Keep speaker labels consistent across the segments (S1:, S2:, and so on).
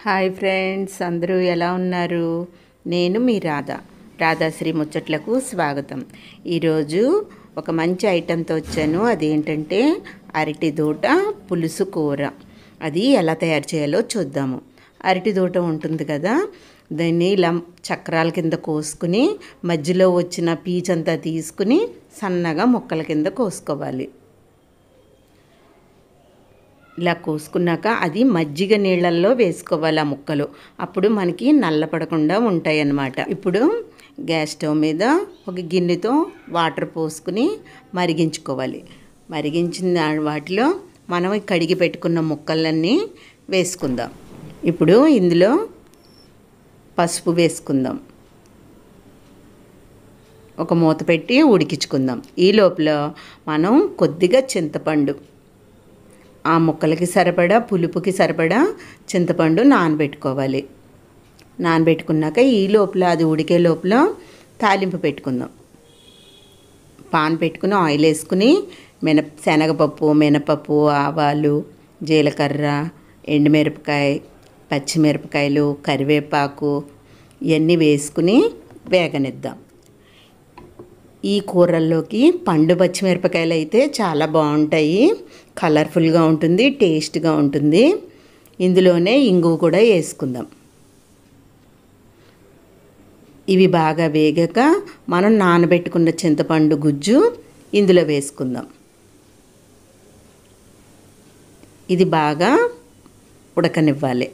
S1: Hi friends అందరూ ఎలా ఉన్నారు? నేను మీ రాధా రాధాశ్రీ ముచ్చట్లకు స్వాగతం. ఈరోజు ఒక మంచి ఐటెంతో వచ్చాను. అదేంటంటే అరటి దూట పులుసు కూర. అది ఎలా తయారు చేయాలో చూద్దాము. అరటి దూట ఉంటుంది కదా దాన్ని ఇలా చక్రాల కింద కోసుకుని మధ్యలో వచ్చిన పీచంతా తీసుకుని సన్నగా ముక్కల కింద కోసుకోవాలి. ఇలా కోసుకున్నాక అది మజ్జిగ నీళ్ళల్లో వేసుకోవాలి ఆ ముక్కలు. అప్పుడు మనకి నల్లపడకుండా ఉంటాయి అన్నమాట ఇప్పుడు గ్యాస్ స్టవ్ మీద ఒక గిన్నెతో వాటర్ పోసుకుని మరిగించుకోవాలి. మరిగించిన వాటిలో మనం కడిగి పెట్టుకున్న ముక్కలన్నీ వేసుకుందాం. ఇప్పుడు ఇందులో పసుపు వేసుకుందాం. ఒక మూత పెట్టి ఉడికించుకుందాం. ఈ లోపల మనం కొద్దిగా చింతపండు ఆ ముక్కలకి సరిపడా పులుపుకి సరిపడా చింతపండు నానబెట్టుకోవాలి. నానబెట్టుకున్నాక ఈ లోపల అది ఉడికే లోపల తాలింపు పెట్టుకుందాం. పాన్ పెట్టుకుని ఆయిల్ వేసుకుని మిన శనగపప్పు మినపప్పు ఆవాలు జీలకర్ర ఎండుమిరపకాయ పచ్చిమిరపకాయలు కరివేపాకు ఇవన్నీ వేసుకుని వేగనిద్దాం. ఈ కూరల్లోకి పండు పచ్చిమిరపకాయలు అయితే చాలా బాగుంటాయి. కలర్ఫుల్గా ఉంటుంది టేస్ట్గా ఉంటుంది. ఇందులోనే ఇంగువ కూడా వేసుకుందాం. ఇవి బాగా వేగాక మనం నానబెట్టుకున్న చింతపండు గుజ్జు ఇందులో వేసుకుందాం. ఇది బాగా ఉడకనివ్వాలి.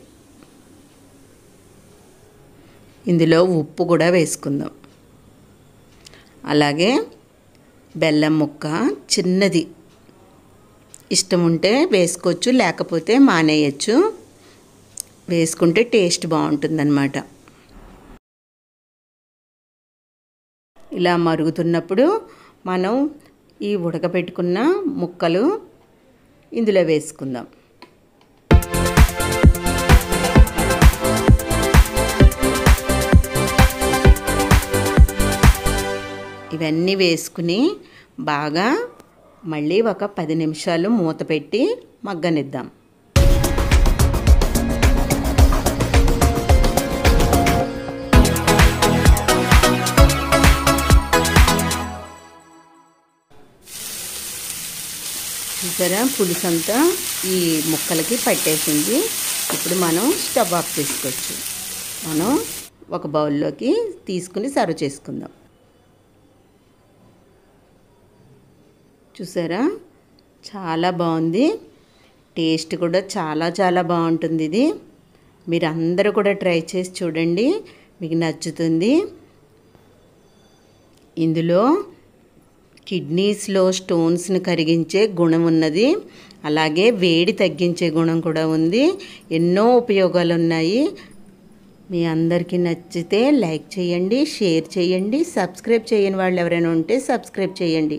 S1: ఇందులో ఉప్పు కూడా వేసుకుందాం. అలాగే బెల్లం ముక్క చిన్నది. ఇష్టం ఉంటే వేసుకోవచ్చు లేకపోతే మానేయచ్చు. వేసుకుంటే టేస్ట్ బాగుంటుందన్నమాట. ఇలా మరుగుతున్నప్పుడు మనం ఈ ఉడకబెట్టుకున్న ముక్కలు ఇందులో వేసుకుందాం. ఇవన్నీ వేసుకుని బాగా మళ్ళీ ఒక పది నిమిషాలు మూత పెట్టి మగ్గనిద్దాం. చూసారా? పులుసు అంతా ఈ ముక్కలకి పట్టేసింది. ఇప్పుడు మనం స్టవ్ ఆఫ్ చేసుకోవచ్చు. మనం ఒక బౌల్లోకి తీసుకుని సర్వ్ చేసుకుందాం. చూసారా? చాలా బాగుంది. టేస్ట్ కూడా చాలా చాలా బాగుంటుంది ఇది. మీరు అందరూ కూడా ట్రై చేసి చూడండి. మీకు నచ్చుతుంది. ఇందులో కిడ్నీస్లో స్టోన్స్ని కరిగించే గుణం ఉన్నది. అలాగే వేడి తగ్గించే గుణం కూడా ఉంది. ఎన్నో ఉపయోగాలు ఉన్నాయి మీ అందరికీ నచ్చితే లైక్ చేయండి షేర్ చేయండి సబ్స్క్రైబ్ చేయని వాళ్ళు ఎవరైనా ఉంటే సబ్స్క్రైబ్ చేయండి.